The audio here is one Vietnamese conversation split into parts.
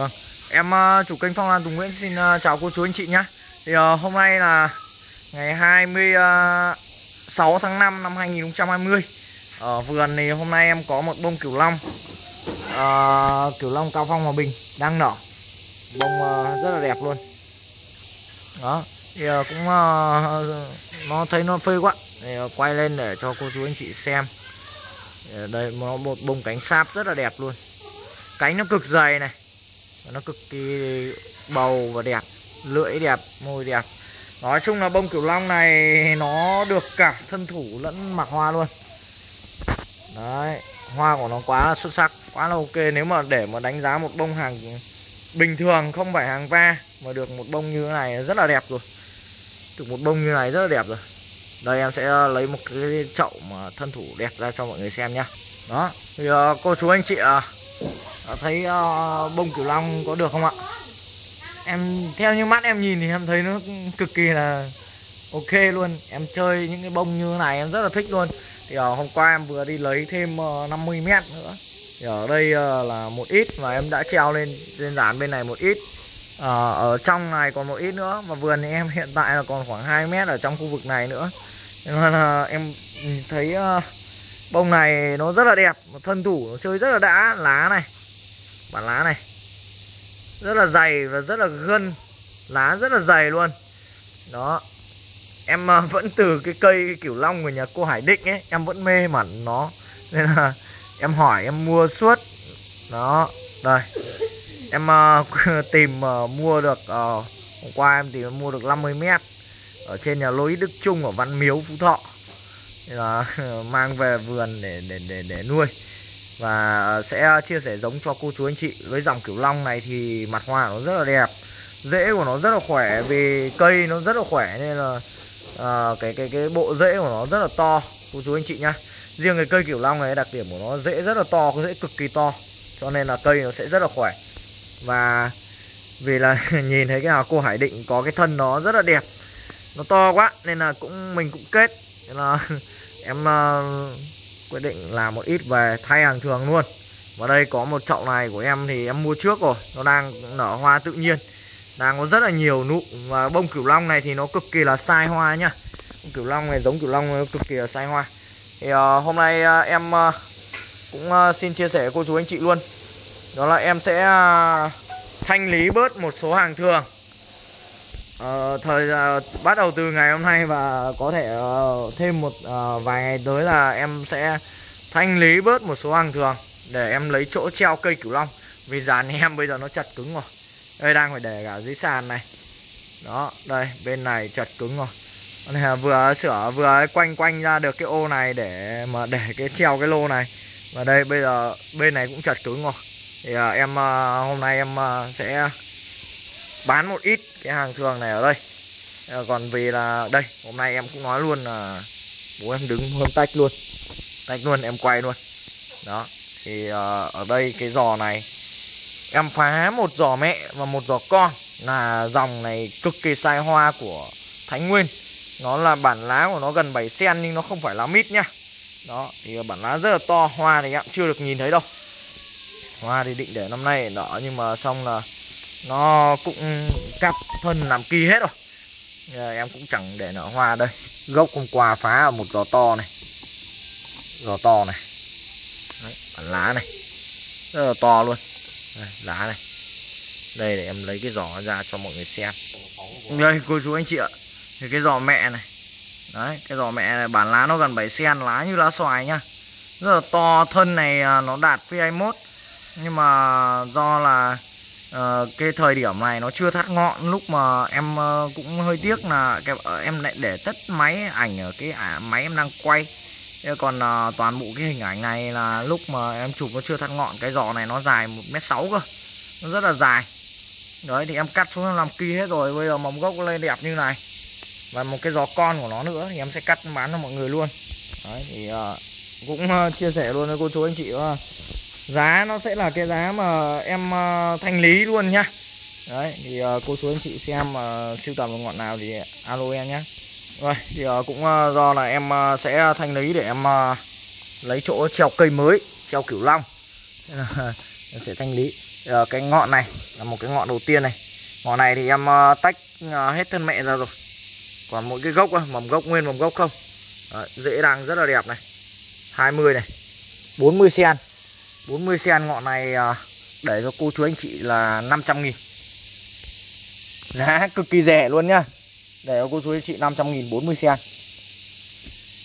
Vâng, em ờ, chủ kênh Phong Lan Tùng Nguyễn xin ờ, chào cô chú anh chị nhé Thì ờ, hôm nay là ngày 26 tháng 5 năm 2020 Ở vườn thì hôm nay em có một bông cửu long uh, Cửu long cao phong hòa bình đang nở. Bông uh, rất là đẹp luôn. Đó, thì uh, cũng uh, nó thấy nó phê quá. Thì uh, quay lên để cho cô chú anh chị xem. Đây nó một bông cánh sáp rất là đẹp luôn. Cánh nó cực dày này nó cực kỳ bầu và đẹp, lưỡi đẹp, môi đẹp. Nói chung là bông cửu long này nó được cả thân thủ lẫn mặc hoa luôn. Đấy, hoa của nó quá là xuất sắc, quá là ok. Nếu mà để mà đánh giá một bông hàng bình thường, không phải hàng va, mà được một bông như thế này rất là đẹp rồi. Được một bông như này rất là đẹp rồi. Đây, em sẽ lấy một cái chậu mà thân thủ đẹp ra cho mọi người xem nhá. Đó, thì ờ, cô chú anh chị à thấy uh, bông cửu long có được không ạ? Em theo như mắt em nhìn thì em thấy nó cực kỳ là ok luôn. Em chơi những cái bông như thế này em rất là thích luôn. Thì ở hôm qua em vừa đi lấy thêm ờ, uh, 50 mét nữa. Thì ở đây uh, là một ít và em đã treo lên trên dàn bên này một ít. Uh, ở trong này còn một ít nữa và vườn thì em hiện tại là còn khoảng 2 mét ở trong khu vực này nữa. Nên là em thấy bông này nó rất là đẹp thân thủ nó chơi rất là đã lá này bản lá này. Rất là dày và rất là gân. Lá rất là dày luôn. Đó. Em ờ, vẫn từ cái cây kiểu long của nhà cô Hải Định ấy em vẫn mê mẩn nó. Nên là em hỏi em mua suốt. Đó. Đây. Em uh, tìm uh, mua được uh, hôm qua em tìm mua được 50 mét ở trên nhà lối Đức Trung ở Văn Miếu Phú Thọ. Nên là mang về vườn để để để để nuôi và ờ, sẽ chia sẻ giống cho cô chú anh chị. Với dòng kiểu long này thì mặt hoa nó rất là đẹp rễ của nó rất là khỏe vì cây nó rất là khỏe nên là à, cái cái cái bộ rễ của nó rất là to cô chú anh chị nhá. Riêng cái cây kiểu long này đặc điểm của nó rễ rất là to cái rễ cực kỳ to cho nên là cây nó sẽ rất là khỏe. Và vì là nhìn thấy cái nào cô Hải Định có cái thân nó rất là đẹp nó to quá nên là cũng mình cũng kết. Nên là em uh, quyết định làm một ít về thay hàng thường luôn. Và đây có một chậu này của em thì em mua trước rồi. Nó đang nở hoa tự nhiên. Đang có rất là nhiều nụ. Và bông cửu long này thì nó cực kỳ là sai hoa nhá. Bông cửu long này giống cửu long nó cực kỳ là sai hoa. Thì uh, hôm nay uh, em uh, cũng uh, xin chia sẻ với cô chú anh chị luôn. Đó là em sẽ uh, thanh lý bớt một số hàng thường uh, thời uh, bắt đầu từ ngày hôm nay và có thể uh, thêm một uh, vài ngày tới là em sẽ thanh lý bớt một số hàng thường để em lấy chỗ treo cây cửu long. Vì dàn em bây giờ nó chặt cứng rồi. Đây đang phải để cả dưới sàn này. Đó đây bên này chặt cứng rồi. Này là vừa sửa vừa quanh quanh ra được cái ô này để mà để cái treo cái lô này. Và đây bây giờ bên này cũng chặt cứng rồi. Thì uh, em uh, hôm nay em uh, sẽ bán một ít cái hàng thường này ở đây. Ờ, còn vì là đây hôm nay em cũng nói luôn là bố em đứng hôm tách luôn. Tách luôn em quay luôn. Đó thì uh, ở đây cái giò này em phá một giò mẹ và một giò con là dòng này cực kỳ sai hoa của Thánh Nguyên. Nó là bản lá của nó gần 7 sen nhưng nó không phải lá mít nhá đó thì bản lá rất là to hoa thì em chưa được nhìn thấy đâu. Hoa thì định để năm nay đỏ nhưng mà xong là nó cũng cặp thân làm kỳ hết rồi. Giờ em cũng chẳng để nở hoa đây. Gốc hôm qua phá ở một giò to này. Giò to này. Đấy, bản lá này. Rất là to luôn. Đây, lá này. Đây để em lấy cái giỏ ra cho mọi người xem. Đây cô chú anh chị ạ. Thì cái giò mẹ này. Đấy cái giò mẹ này bản lá nó gần 7 sen lá như lá xoài nhá rất là to thân này à, nó đạt phi 21 nhưng mà do là uh, cái thời điểm này nó chưa thắt ngọn lúc mà em uh, cũng hơi tiếc là cái, uh, em lại để tất máy ảnh ở cái à, máy em đang quay. Còn uh, toàn bộ cái hình ảnh này là lúc mà em chụp nó chưa thắt ngọn cái giò này nó dài một mét sáu cơ nó rất là dài. Đấy thì em cắt xuống làm kỳ hết rồi bây giờ mầm gốc lên đẹp như này. Và một cái giò con của nó nữa thì em sẽ cắt bán cho mọi người luôn. Đấy thì uh, cũng uh, chia sẻ luôn với cô chú anh chị uh, giá nó sẽ là cái giá mà em ờ, thanh lý luôn nhá. Đấy thì ờ, cô chú anh chị xem uh, siêu tầm một ngọn nào thì alo em nhé rồi thì uh, cũng uh, do là em uh, sẽ thanh lý để em uh, lấy chỗ treo cây mới treo kiểu long. Em sẽ thanh lý. Uh, cái ngọn này là một cái ngọn đầu tiên này. Ngọn này thì em uh, tách uh, hết thân mẹ ra rồi. Còn mỗi cái gốc mầm gốc nguyên mầm gốc không? Đấy, rễ đang rất là đẹp này. 20 này 40 sen 40 sen ngọn này à, để cho cô chú anh chị là 500 nghìn. Giá cực kỳ rẻ luôn nhá. Để cho cô chú anh chị 500 nghìn 40 sen.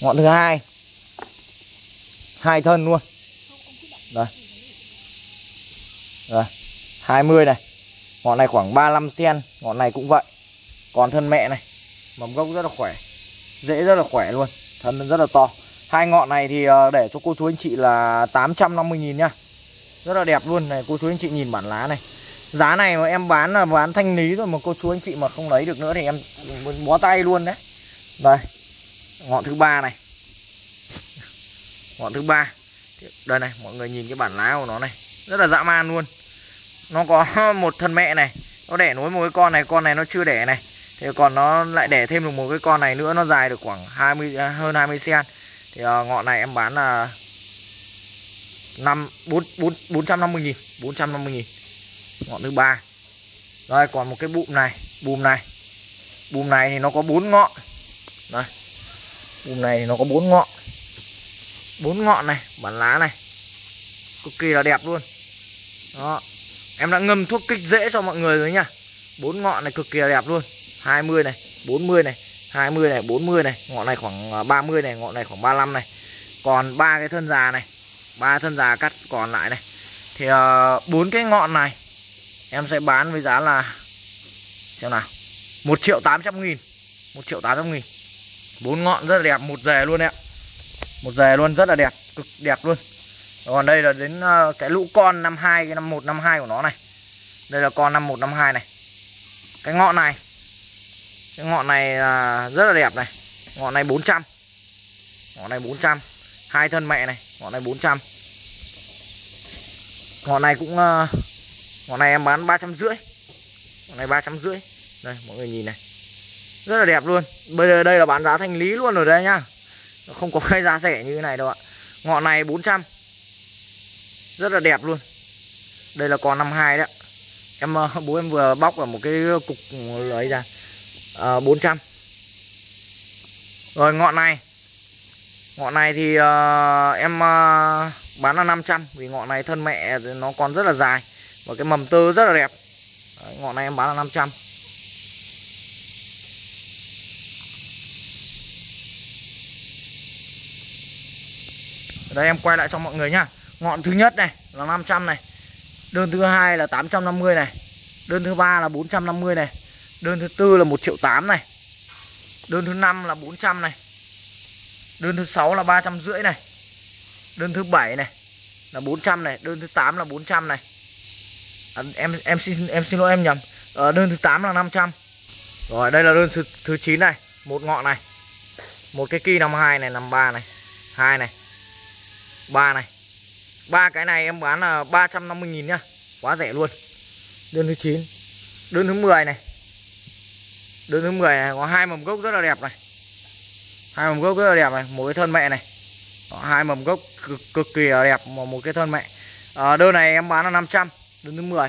Ngọn thứ hai. Hai thân luôn. Đây. Đây. 20 này. Ngọn này khoảng 35 sen. Ngọn này cũng vậy. Còn thân mẹ này. Mầm gốc rất là khỏe. Dễ rất là khỏe luôn. Thân rất là to hai ngọn này thì ờ, để cho cô chú anh chị là 850 nghìn nhá. Rất là đẹp luôn này, cô chú anh chị nhìn bản lá này. Giá này mà em bán là bán thanh lý rồi mà cô chú anh chị mà không lấy được nữa thì em bó tay luôn đấy. Đây, ngọn thứ ba này. Ngọn thứ ba. Đây này, mọi người nhìn cái bản lá của nó này. Rất là dã man luôn. Nó có một thân mẹ này, nó đẻ nối một cái con này con này nó chưa đẻ này. Thì còn nó lại đẻ thêm được một cái con này nữa, nó dài được khoảng 20 hơn 20 cm thì à, uh, ngọn này em bán là năm bốn bốn bốn trăm năm mươi nghìn bốn trăm năm mươi nghìn. Ngọn thứ ba. Rồi còn một cái bụm này bùm này. Bùm này thì nó có bốn ngọn. Đây bùm này thì nó có bốn ngọn. Bốn ngọn này bản lá này. Cực kỳ là đẹp luôn. Đó. Em đã ngâm thuốc kích dễ cho mọi người rồi nhá. Bốn ngọn này cực kỳ là đẹp luôn. 20 này 40 này 20 này 40 này ngọn này khoảng à, 30 này ngọn này khoảng 35 này. Còn ba cái thân già này ba thân già cắt còn lại này. Thì ờ, bốn uh, cái ngọn này em sẽ bán với giá là xem nào 1 triệu 800 nghìn 1 triệu 800 nghìn. Bốn ngọn rất là đẹp một rề luôn đấy ạ. Một rề luôn rất là đẹp cực đẹp luôn. Còn đây là đến uh, cái lũ con 52 cái 5152 của nó này. Đây là con 5152 này. Cái ngọn này cái ngọn này là rất là đẹp này. Ngọn này 400 ngọn này 400 hai thân mẹ này, ngọn này 400 ngọn này cũng ờ, ngọn này em bán ba trăm rưỡi. Ngọn này ba trăm rưỡi. Đây, mọi người nhìn này. Rất là đẹp luôn. Bây giờ đây là bán giá thanh lý luôn rồi đây nhá. Không có cái giá rẻ như thế này đâu ạ. Ngọn này 400 rất là đẹp luôn. Đây là con 52 đấy em ờ, bố em vừa bóc ở một cái cục lấy ra. Ờ, à, 400 rồi ngọn này. Ngọn này thì uh, em uh, bán là 500 vì ngọn này thân mẹ nó còn rất là dài và cái mầm tơ rất là đẹp. Đấy, ngọn này em bán là 500 đây em quay lại cho mọi người nhá. Ngọn thứ nhất này là 500 này đơn thứ hai là 850 này đơn thứ ba là 450 này đơn thứ tư là 1 triệu 8 này. Đơn thứ năm là 400 này. Đơn thứ sáu là 350 này. Đơn thứ bảy này là 400 này. Đơn thứ 8 là 400 này. À, em em xin em xin lỗi em nhầm. À, đơn thứ 8 là 500 rồi đây là đơn thứ, thứ 9 này. Một ngọn này. Một cái kia 52 này 53 này. Hai này. Ba này. Ba cái này em bán là 350.000 nhá. Quá rẻ luôn. Đơn thứ 9 đơn thứ 10 này đơn thứ 10 này có hai mầm gốc rất là đẹp này. Hai mầm gốc rất là đẹp này một cái thân mẹ này. Đó, hai mầm gốc cực, cực kỳ là đẹp mà một cái thân mẹ. Ờ, à, đơn này em bán là 500 đơn à? thứ 10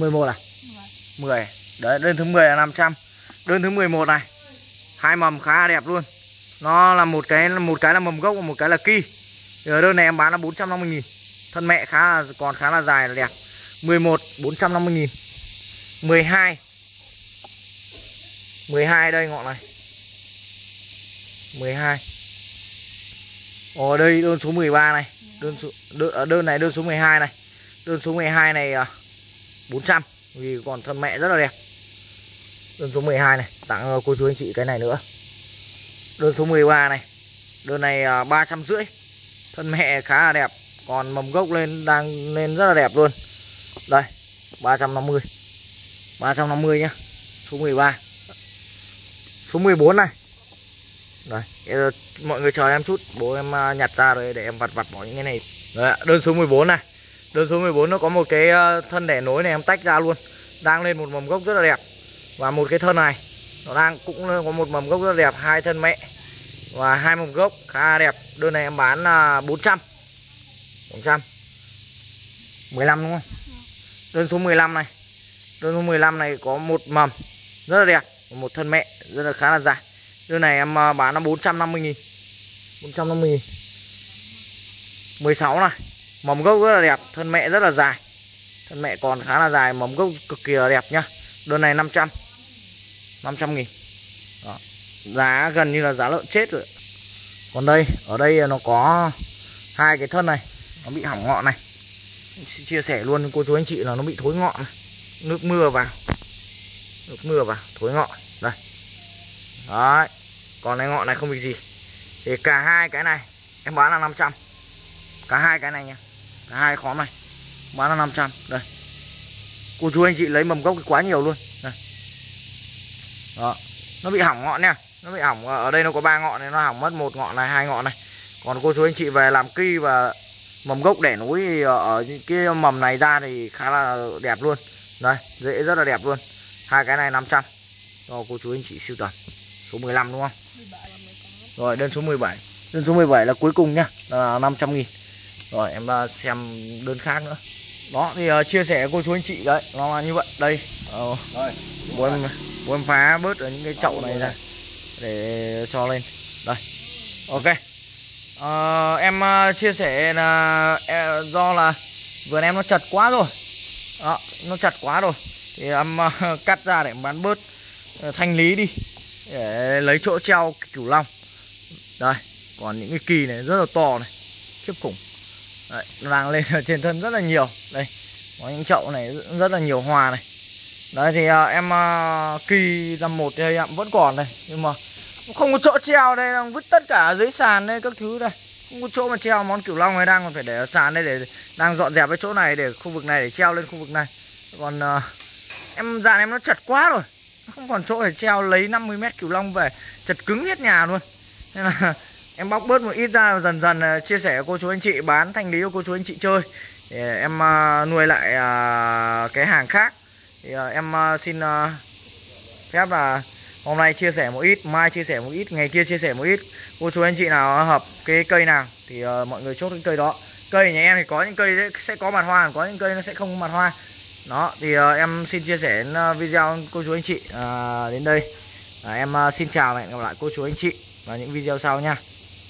11 à? 10 đấy đơn thứ 10 là 500 đơn thứ 11 này hai mầm khá là đẹp luôn. Nó là một cái một cái là mầm gốc và một cái là kỳ Giờ đơn này em bán là 450 nghìn. Thân mẹ khá là còn khá là dài là đẹp. 11 450 nghìn. 12 12 đây ngọn này. 12 Ồ đây đơn số 13 này. Đơn số, đơn, à, đơn này đơn số 12 này. Đơn số 12 này à, 400 Vì còn thân mẹ rất là đẹp. Đơn số 12 này Tặng ờ, cô chú anh chị cái này nữa. Đơn số 13 này. Đơn này 350 à, Thân mẹ khá là đẹp. Còn mầm gốc lên đang lên rất là đẹp luôn. Đây 350 350 nhá. Số 13 Số 14 này. Đây Mọi người chờ em chút Bố em à, nhặt ra rồi để em vặt vặt bỏ những cái này. Đấy, Đơn số 14 này. Đơn số 14 nó có một cái à, thân đẻ nối này em tách ra luôn. Đang lên một mầm gốc rất là đẹp. Và một cái thân này Nó đang cũng có một mầm gốc rất là đẹp Hai thân mẹ. Và hai mầm gốc khá đẹp. Đơn này em bán là 400 400 15 đúng không? Đơn số 15 này. Đơn số 15 này có một mầm rất là đẹp một thân mẹ, rất là khá là dài. Đơn này em à, bán nó 450 nghìn. 450 nghìn. 16 này. Mầm gốc rất là đẹp, thân mẹ rất là dài. Thân mẹ còn khá là dài, mầm gốc cực kỳ là đẹp nhá. Đơn này 500 500 nghìn. Đó. giá gần như là giá lợn chết rồi. Còn đây, ở đây nó có hai cái thân này. Nó bị hỏng ngọn này. Chia sẻ luôn, cô chú anh chị là nó bị thối ngọn này. nước mưa vào. Nước mưa vào, thối ngọn đây. Đấy. Còn cái ngọn này không bị gì. Thì cả hai cái này, em bán là 500 cả hai cái này nha cả hai khóm này, bán là 500 đây. Cô chú anh chị lấy mầm gốc quá nhiều luôn. Đây. Đó. Nó bị hỏng ngọn nha. Nó bị hỏng, ở đây nó có ba ngọn này, nó hỏng mất một ngọn này, hai ngọn này. Còn cô chú anh chị về làm kỳ và mầm gốc đẻ núi thì ở cái mầm này ra thì khá là đẹp luôn. Đây, dễ, rất là đẹp luôn. Hai cái này 500 cho cô chú anh chị siêu tầm số 15 đúng không? rồi đơn số 17 đơn số 17 là cuối cùng nhá. Là 500 nghìn. Rồi em xem đơn khác nữa. Đó thì uh, chia sẻ cô chú anh chị đấy. Nó là như vậy. Đây. Uh, bố em bố em phá bớt ở những cái chậu này ra để cho lên. Đây. Ok. Uh, em uh, chia sẻ là uh, do là vườn em nó chật quá rồi. Đó nó chặt quá rồi. Thì em uh, cắt ra để bán bớt Ờ, thanh lý đi. Để lấy chỗ treo cửu long. Đây còn những cái kỳ này rất là to này khiếp khủng. Đấy, vàng đang lên ở trên thân rất là nhiều. Đây có những chậu này rất là nhiều hoa này. Đấy thì à, em à, kỳ năm một thì em vẫn còn này. Nhưng mà không có chỗ treo đây đang vứt tất cả dưới sàn đây các thứ đây. Không có chỗ mà treo món cửu long này đang còn phải để ở sàn đây để đang dọn dẹp cái chỗ này để khu vực này để treo lên khu vực này. Còn à, em dàn em nó chật quá rồi không còn chỗ để treo lấy 50 mét cửu long về, chật cứng hết nhà luôn. Nên là em bóc bớt một ít ra, dần dần à, chia sẻ cô chú anh chị, bán thanh lý cho cô chú anh chị chơi. Thì à, em à, nuôi lại cái hàng khác. Thì em xin phép là hôm nay chia sẻ một ít, mai chia sẻ một ít, ngày kia chia sẻ một ít. Cô chú anh chị nào hợp cái cây nào, thì mọi người chốt cái cây đó. Cây nhà em thì có những cây sẽ có mặt hoa có những cây nó sẽ không có mặt hoa đó thì uh, em xin chia sẻ uh, video cô chú anh chị uh, đến đây. Uh, em uh, xin chào và hẹn gặp lại cô chú anh chị vào những video sau nha.